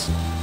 Thanks.